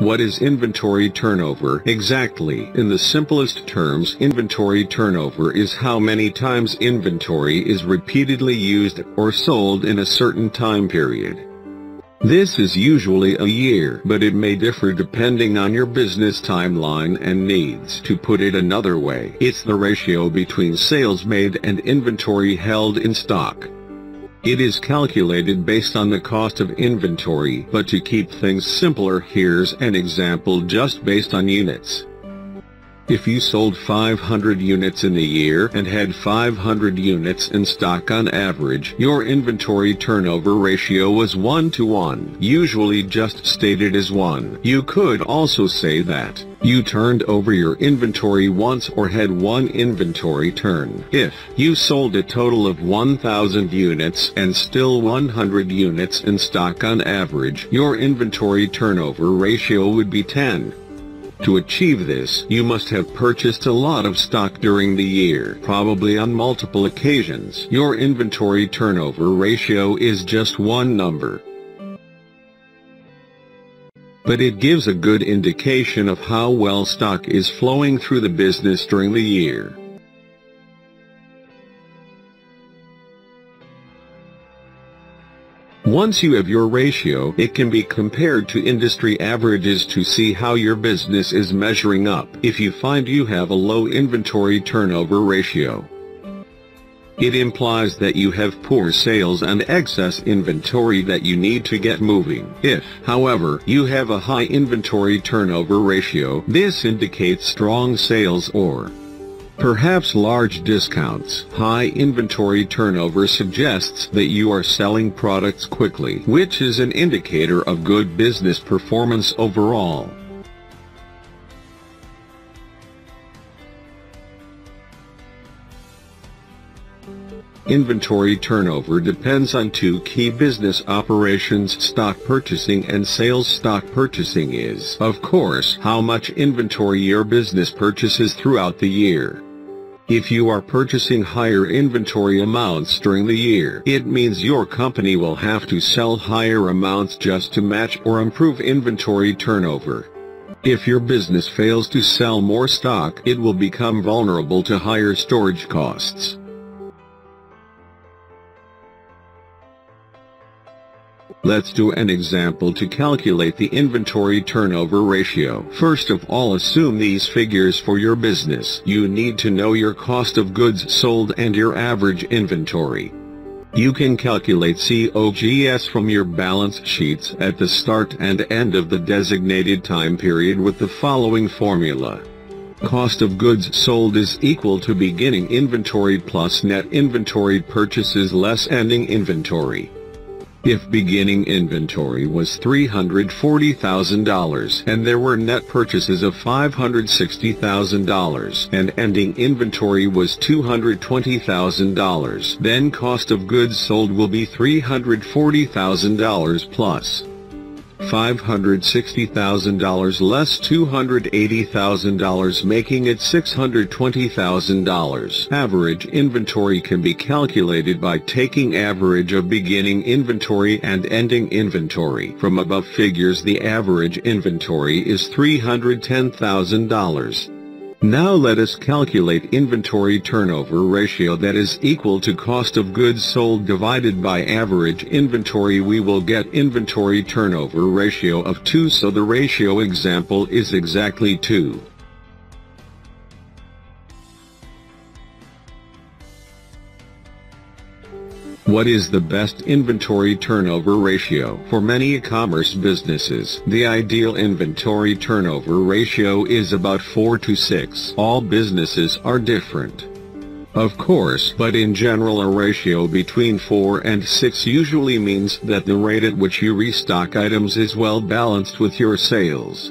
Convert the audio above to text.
What is inventory turnover exactly? In the simplest terms, inventory turnover is how many times inventory is repeatedly used or sold in a certain time period. This is usually a year, but it may differ depending on your business timeline and needs. To put it another way, it's the ratio between sales made and inventory held in stock. It is calculated based on the cost of inventory, but to keep things simpler here's an example just based on units. If you sold 500 units in the year and had 500 units in stock on average, your inventory turnover ratio was 1 to 1, usually just stated as 1. You could also say that you turned over your inventory once or had one inventory turn. If you sold a total of 1,000 units and still 100 units in stock on average, your inventory turnover ratio would be 10. To achieve this, you must have purchased a lot of stock during the year, probably on multiple occasions. Your inventory turnover ratio is just one number. But it gives a good indication of how well stock is flowing through the business during the year. Once you have your ratio, it can be compared to industry averages to see how your business is measuring up if you find you have a low inventory turnover ratio. It implies that you have poor sales and excess inventory that you need to get moving. If, however, you have a high inventory turnover ratio, this indicates strong sales or Perhaps large discounts. High inventory turnover suggests that you are selling products quickly, which is an indicator of good business performance overall. Inventory turnover depends on two key business operations stock purchasing and sales stock purchasing is, of course, how much inventory your business purchases throughout the year. If you are purchasing higher inventory amounts during the year, it means your company will have to sell higher amounts just to match or improve inventory turnover. If your business fails to sell more stock, it will become vulnerable to higher storage costs. Let's do an example to calculate the inventory turnover ratio. First of all assume these figures for your business. You need to know your cost of goods sold and your average inventory. You can calculate COGS from your balance sheets at the start and end of the designated time period with the following formula. Cost of goods sold is equal to beginning inventory plus net inventory purchases less ending inventory. If beginning inventory was $340,000 and there were net purchases of $560,000 and ending inventory was $220,000, then cost of goods sold will be $340,000 plus. $560,000 less $280,000 making it $620,000. Average inventory can be calculated by taking average of beginning inventory and ending inventory. From above figures the average inventory is $310,000. Now let us calculate inventory turnover ratio that is equal to cost of goods sold divided by average inventory. We will get inventory turnover ratio of 2 so the ratio example is exactly 2. What is the best inventory turnover ratio? For many e-commerce businesses, the ideal inventory turnover ratio is about 4 to 6. All businesses are different. Of course, but in general a ratio between 4 and 6 usually means that the rate at which you restock items is well balanced with your sales.